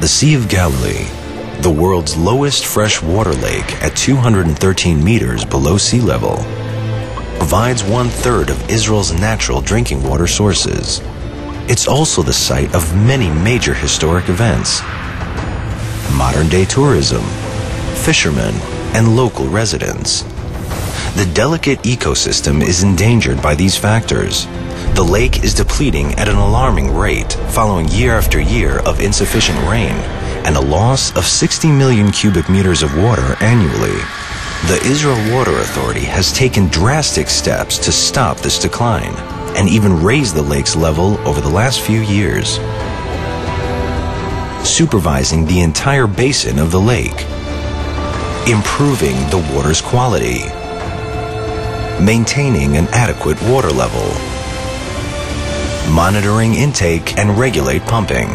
The Sea of Galilee, the world's lowest freshwater lake at 213 meters below sea level, provides one third of Israel's natural drinking water sources. It's also the site of many major historic events modern day tourism, fishermen, and local residents. The delicate ecosystem is endangered by these factors. The lake is depleting at an alarming rate following year after year of insufficient rain and a loss of 60 million cubic meters of water annually. The Israel Water Authority has taken drastic steps to stop this decline and even raise the lake's level over the last few years. Supervising the entire basin of the lake, improving the water's quality, maintaining an adequate water level, monitoring intake and regulate pumping,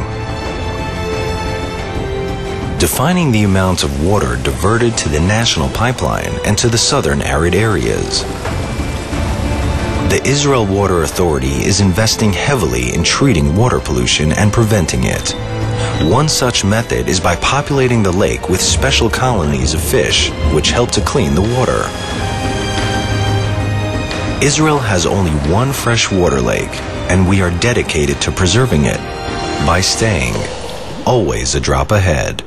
defining the amount of water diverted to the national pipeline and to the southern arid areas. The Israel Water Authority is investing heavily in treating water pollution and preventing it. One such method is by populating the lake with special colonies of fish, which help to clean the water. Israel has only one freshwater lake, and we are dedicated to preserving it by staying always a drop ahead.